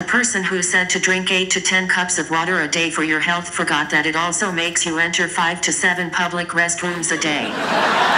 The person who said to drink 8 to 10 cups of water a day for your health forgot that it also makes you enter 5 to 7 public restrooms a day.